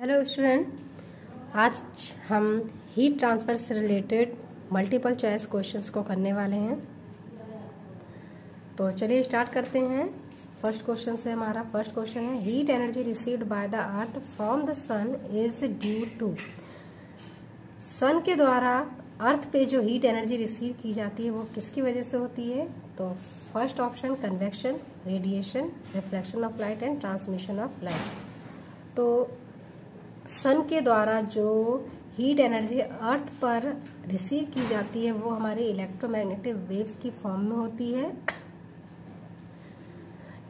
Hello student आज हम heat transfer से रिलेटेड मल्टीपल चॉइस क्वेश्चंस को करने वाले हैं। तो चलिए स्टार्ट करते हैं। फ़र्स्ट क्वेश्चन से हमारा फ़र्स्ट क्वेश्चन है heat energy received by the earth from the sun is due to sun के द्वारा अर्थ पे जो हीट एनर्जी रिसीव की जाती है, वो किसकी वजह से होती है? तो first option convection radiation reflection of light and transmission of light तो सन के द्वारा जो हीट एनर्जी अर्थ पर रिसीव की जाती है, वो हमारे इलेक्ट्रोमैग्नेटिक वेव्स की फॉर्म में होती है।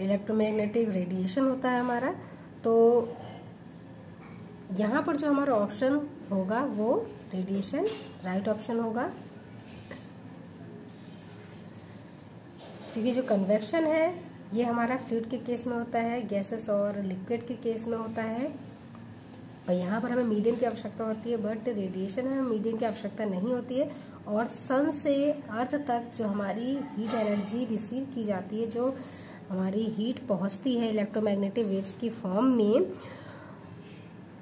इलेक्ट्रोमैग्नेटिक रेडिएशन होता है हमारा। तो यहाँ पर जो हमारा ऑप्शन होगा, वो रेडिएशन राइट ऑप्शन होगा। क्योंकि जो कन्वेक्शन है, ये हमारा फ्लूड के केस में होता है गैसेस और लिक्विड के केस में होता है। और यहाँ पर हमें मीडियम की आवश्यकता होती है बट रेडिएशन में मीडियम की आवश्यकता नहीं होती है और सन से अर्थ तक जो हमारी हीट एनर्जी रिसीव की जाती है, जो हमारी हीट पहुँचती है इलेक्ट्रोमैग्नेटिक वेव्स की फॉर्म में,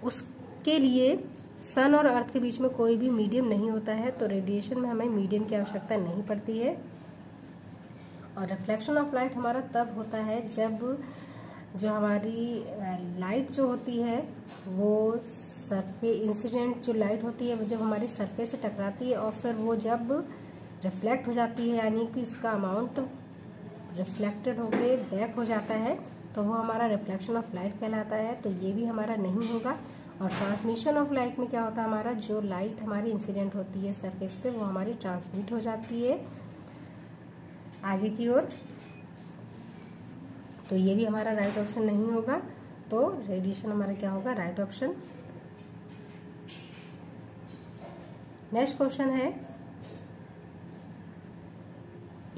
उसके लिए सन और अर्थ के बीच में कोई भी मीडियम नहीं होता है तो रेडिएशन में हमें मीडियम की आवश्यकता नहीं पड़ती है। और रिफ्लेक्शन ऑफ़ लाइट हमारा तब होता है जब जो हमारी लाइट जो होती है, वो सरफे, इंसिडेंट जो लाइट होती है, वो जब हमारी सरफेस से टकराती है और फिर वो जब रिफ्लेक्ट हो जाती है, यानी कि उसका अमाउंट रिफ्लेक्टेड होके बैक हो जाता है तो वो हमारा रिफ्लेक्शन ऑफ़ लाइट कहलाता है तो ये भी हमारा नहीं होगा। और ट्रांसमिशन ऑफ़ लाइट में क्या होता है हमारा, जो लाइट हमारी इंसिडेंट होती है सरफेस पे, वो हमारी ट्रांसमिट हो जाती है। आगे की ओर तो ये भी हमारा राइट ऑप्शन नहीं होगा। तो रेडिएशन हमारा क्या होगा? राइट ऑप्शन नेक्स्ट क्वेश्चन है।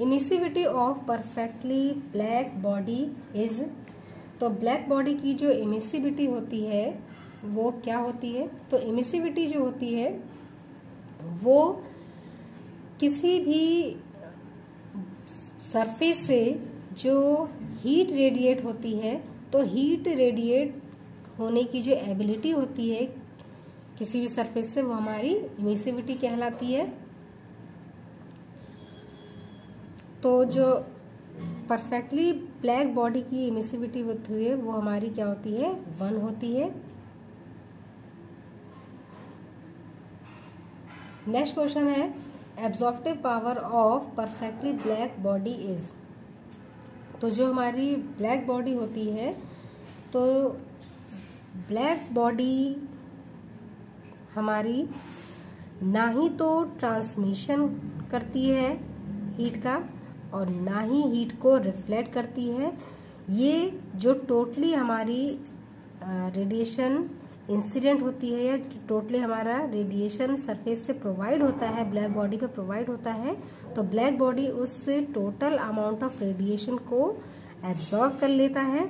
Emissivity of perfectly black body is तो ब्लैक बॉडी की जो इमिसिविटी होती है, वो क्या होती है? तो इमिसिविटी जो होती है, वो किसी भी सरफेस से जो हीट रेडिएट होती है तो हीट रेडिएट होने की जो एबिलिटी होती है, किसी भी सरफेस से वो हमारी इमिसिविटी कहलाती है। तो जो परफेक्टली ब्लैक बॉडी की इमिसिविटी होती है, वो हमारी क्या होती है? वन होती है। नेक्स्ट क्वेश्चन है absorptive power of perfectly black body is तो जो हमारी ब्लैक बॉडी होती है तो ब्लैक बॉडी हमारी ना ही तो ट्रांसमिशन करती है हीट का और ना ही हीट को रिफ्लेक्ट करती है। ये जो टोटली हमारी रेडिएशन इंसिडेंट होती है या टोटली हमारा रेडिएशन सरफेस पे प्रोवाइड होता है ब्लैक बॉडी पे प्रोवाइड होता है तो ब्लैक बॉडी उस टोटल अमाउंट ऑफ़ रेडिएशन को एब्जॉर्ब कर लेता है।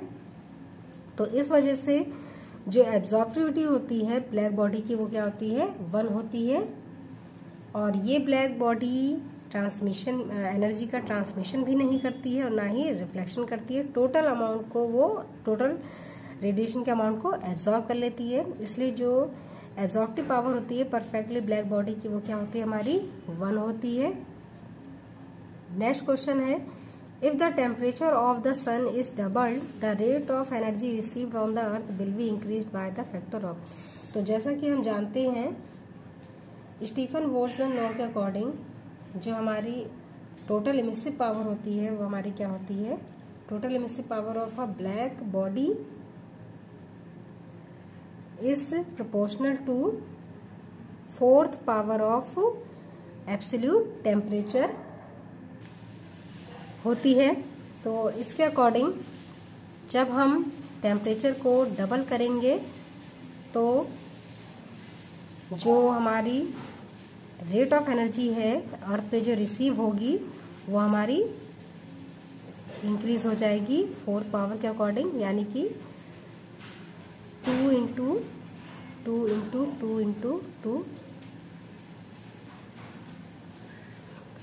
तो इस वजह से जो एब्जॉर्बिविटी होती है ब्लैक बॉडी की वो क्या होती है? वन होती है। और ये ब्लैक बॉडी ट्रांसमिशन एनर्जी का ट्रांसमिशन भी नहीं करती है और ना ही रिफ्लेक्शन करती है। टोटल अमाउंट को वो टोटल रेडिएशन के अमाउंट को एब्जॉर्ब कर लेती है। इसलिए जो एब्जॉर्बिव पावर होती है परफेक्टली ब्लैक बॉडी की, वो क्या होती है हमारी? वन होती है। नेक्स्ट क्वेश्चन है if the temperature of the sun is doubled the rate of energy receive on the earth will be increase by the factor of तो जैसा कि हम जानते हैं, स्टीफन वोल्टमैन लॉ के अकॉर्डिंग जो हमारी टोटल इमिसिव पावर होती है, वो हमारी क्या होती है? Total emissive power of a black body is proportional to fourth power of absolute temperature होती है। तो इसके अकॉर्डिंग जब हम टेम्परेचर को डबल करेंगे तो जो हमारी रेट ऑफ़ एनर्जी है अर्थ पे जो रिसीव होगी, वो हमारी इंक्रीज हो जाएगी। फोर्थ पावर के अकॉर्डिंग यानी कि two into two into two into two.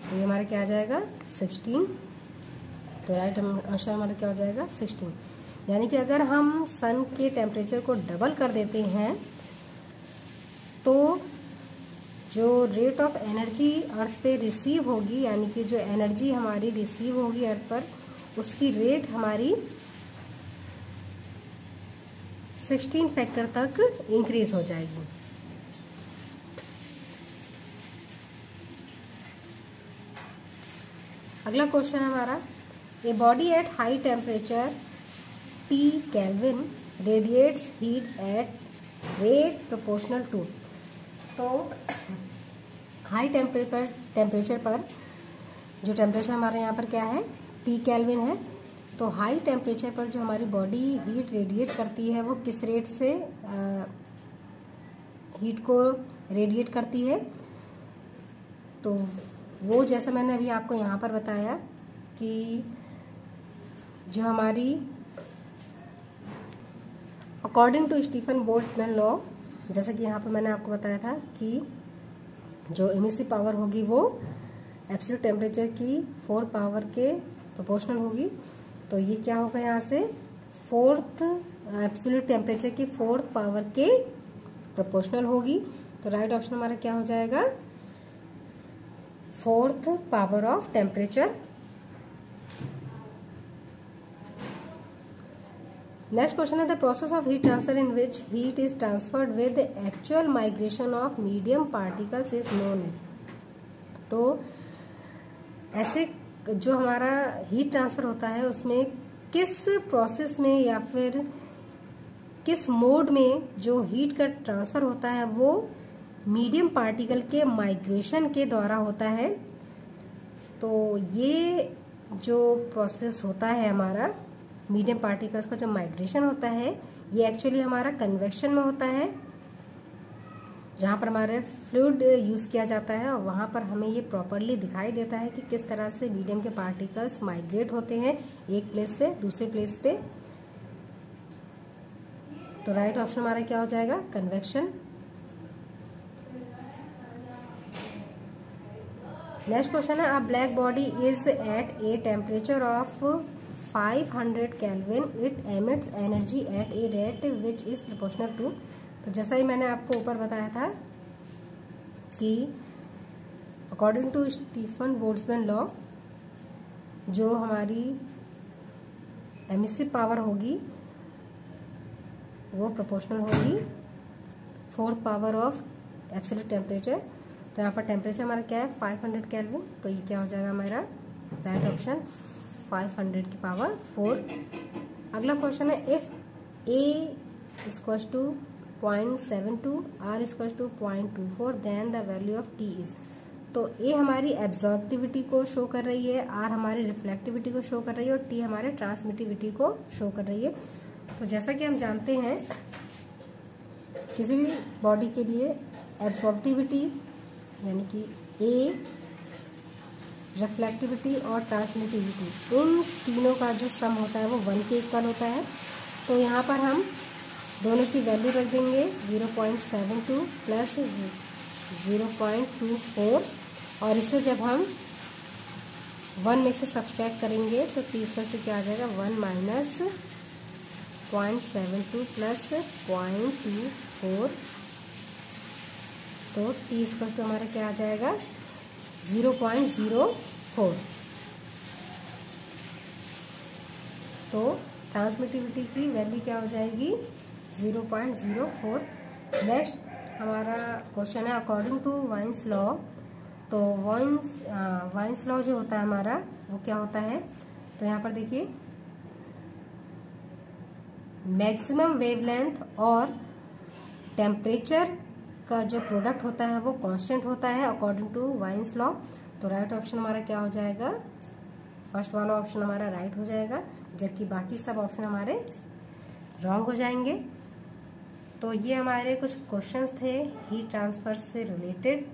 तो ये हमारा क्या आ जाएगा? सिक्सटीन। तो राइट आंसर हमारा क्या हो जाएगा? सिक्सटीन। यानी कि अगर हम सन के टेम्परेचर को डबल कर देते हैं तो जो रेट ऑफ़ एनर्जी अर्थ पे रिसीव होगी, यानी कि जो एनर्जी हमारी रिसीव होगी अर्थ पर, उसकी रेट हमारी 16 फैक्टर तक इंक्रीज हो जाएगी। अगला क्वेश्चन हमारा a body at high temperature T kelvin radiates heat at rate proportional to तो हाई टेम्परेचर टेम्परेचर पर, जो टेम्परेचर हमारे यहाँ पर क्या है? टी कैलविन है। तो हाई टेम्परेचर पर जो हमारी बॉडी हीट रेडिएट करती है वो किस रेट से आ, हीट को रेडिएट करती है? तो वो जैसा मैंने अभी आपको यहाँ पर बताया कि जो हमारी according to Stefan Boltzmann law जैसा कि यहाँ पर मैंने आपको बताया था कि जो एमिसिव पावर होगी वो एब्सोल्यूट टेम्परेचर की फोर पावर के प्रोपोर्शनल होगी। तो ये क्या होगा यहाँ से? फोर्थ एब्सोल्यूट टेम्परेचर की फोर्थ पावर के प्रोपोर्शनल होगी। तो राइट ऑप्शन हमारा क्या हो जाएगा? Fourth power of temperature next question है the process of heat transfer in which heat is transferred with actual migration of medium particles is known तो ऐसे जो हमारा हीट ट्रांसफ़र होता है, उसमें किस प्रोसेस में या फिर किस मोड में जो हीट का ट्रांसफ़र होता है, वो मीडियम पार्टिकल के माइग्रेशन के द्वारा होता है। तो ये जो प्रोसेस होता है हमारा मीडियम पार्टिकल्स का जो माइग्रेशन होता है, ये एक्चुअली हमारा कन्वेक्शन में होता है। जहाँ पर हमारे फ्लूड यूज़ किया जाता है और वहाँ पर हमें ये प्रॉपरली दिखाई देता है कि किस तरह से मीडियम के पार्टिकल्स माइग्रेट होते हैं एक प्लेस से दूसरे प्लेस पे। तो राइट ऑप्शन हमारा क्या हो जाएगा? कन्वेक्शन। नेक्स्ट क्वेश्चन है, a black body is at a temperature of 500 kelvin, it emits energy at a rate which is proportional to तो जैसा ही मैंने आपको ऊपर बताया था कि according to Stefan Boltzmann law जो हमारी एमिसिव पावर होगी, वो प्रोपोर्शनल होगी fourth power of absolute temperature तो यहाँ पर टेम्परेचर हमारा क्या है? 500 हंड्रेड कैलविन तो ये क्या हो जाएगा हमारा? राइट ऑप्शन 500 की पावर फोर अगला क्वेश्चन है if a equal to point seven two r equal to point two four then the value of T is तो ए हमारी एब्जॉर्बिविटी को शो कर रही है आर हमारी रिफ्लेक्टिविटी को शो कर रही है, और टी हमारे ट्रांसमिटिविटी को शो कर रही है। तो जैसा कि हम जानते हैं, किसी भी बॉडी के लिए एब्जॉर्बिविटी यानी कि ए रिफ्लेक्टिविटी और ट्रांसमिटिविटी इन तीनों का जो सम होता है वो वन के इक्वल होता है। तो यहाँ पर हम दोनों की वैल्यू रख देंगे 0.72 प्लस 0.24 और इसे जब हम वन में से सब्सट्रैक्ट करेंगे तो टी स्क्वायर क्या आ जाएगा? One minus point seven two plus point two four तो तीस स्क्वायर टू हमारा क्या आ जाएगा? ज़ीरो पॉइंट ज़ीरो फोर तो ट्रांसमिटिविटी की वैल्यू क्या हो जाएगी? Zero point zero four next हमारा क्वेश्चन है अकॉर्डिंग टू वाइंस लॉ तो वाइंस वाइंस लॉ जो होता है हमारा, वो क्या होता है? तो यहाँ पर देखिए। मैक्सिमम वेवलेंथ और टेम्परेचर का जो प्रोडक्ट होता है, वो कांस्टेंट होता है अकॉर्डिंग टू वाइंस लॉ तो राइट ऑप्शन हमारा क्या हो जाएगा? फ़र्स्ट वाला ऑप्शन हमारा राइट हो जाएगा, जबकि बाकी सब ऑप्शन हमारे रॉन्ग हो जाएँगे। तो ये हमारे कुछ क्वेश्चंस थे हीट ट्रांसफ़र से रिलेटेड